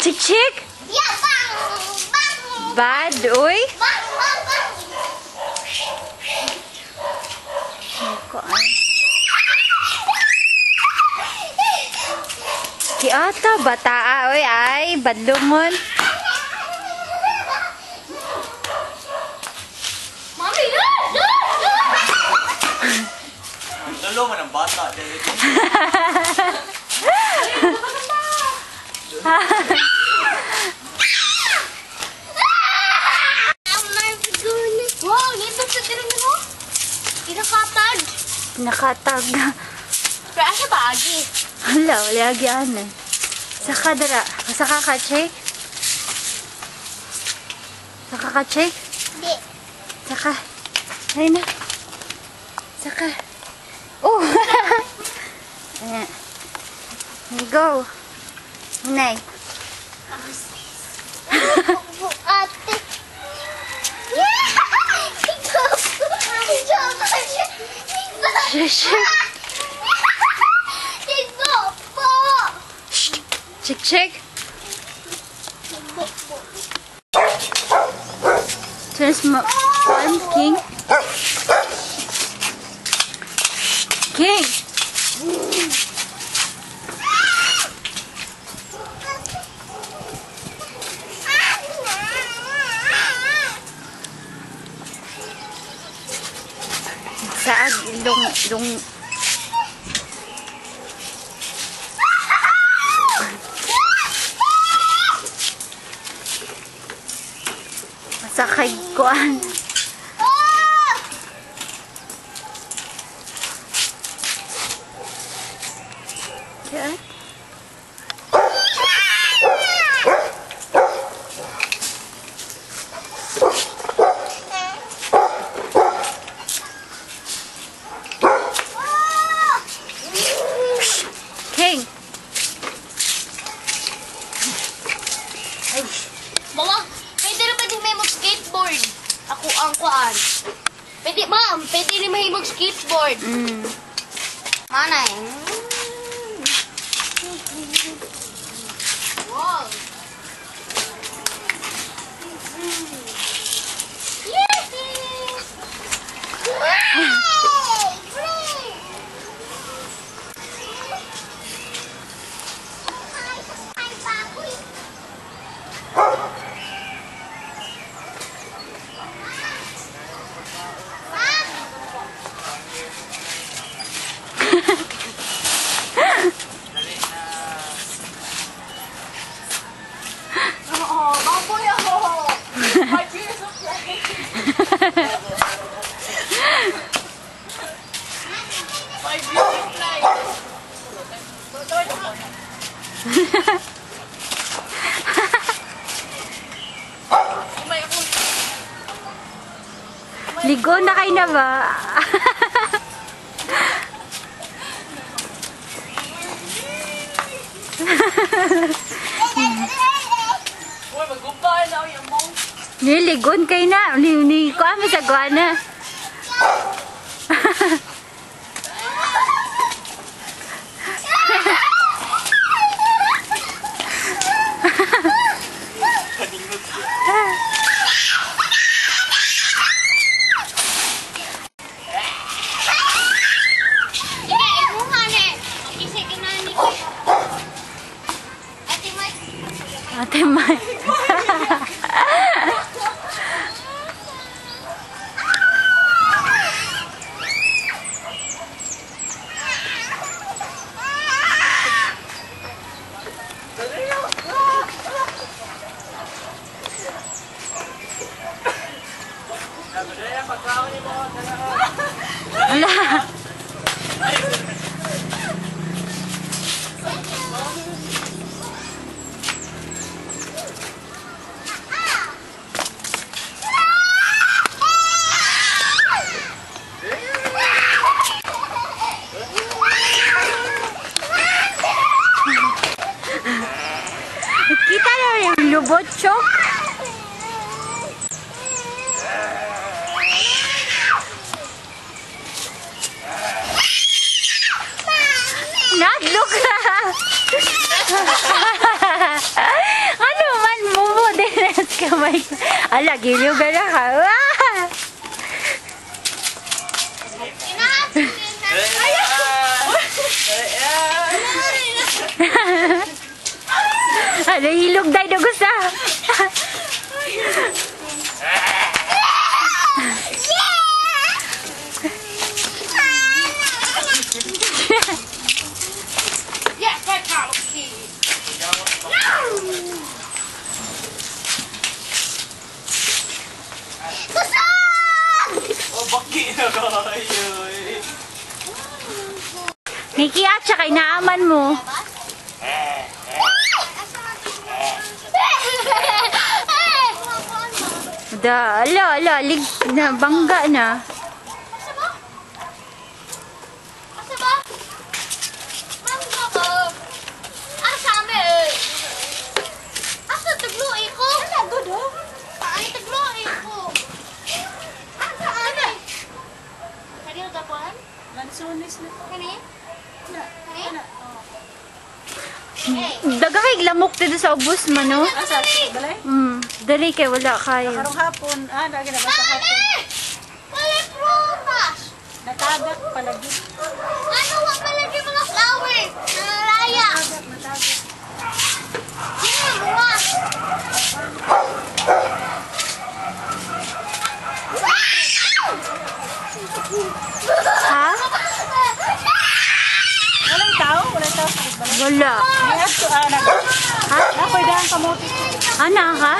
Bata. Chik-chik. Yeah, bang! Bang! Bad, uy. Bang! Bang! Bang! Kuan. Ki ato bata oy ay badlumon. Mami, look! Look! Lalo man ang bata. dahil Nakatag. Pero asa ba, Agi? Hala, wala agyan eh. Saka dara. Saka ka check. Saka ka check. Hindi. Saka. Ayun na. Saka. Oh! Ayan. Here you go. Nay. Cześć. Check, chick, chick. jest Slime King. King! Sad. Dong dong sakay kuan. board. Mm. Ligo na kayo na ba? Na. Niligon kayo na. Ni, ni, kuan mo Wala. Kita na yung lubot, Chok. ano man mo mo din ka may ala giliw ka na ka. Ano hilog dahil gusto. Nikki, at saka inaaman mo. Da, ala, ala, lig, na, bangga na. Asa ba? Asa ba? Mangga ko. Asa amin? Asa tagluoy ko? Ano, dodo? Ay, tagluoy ko. Asa amin? Kanino tapuan? Lansunis na to. Kani? Kani? Dagamig lamok dito sa ubos man, no? Asa, balay? Hmm, dali kay wala kayo. Karong hapon, ah, lagi na ba sa hapon? Mami! Wala prutas! Natagak palagi. Wa palagi Wala. Nag... Ha? Ako'y dahang kamuti. Ana ka?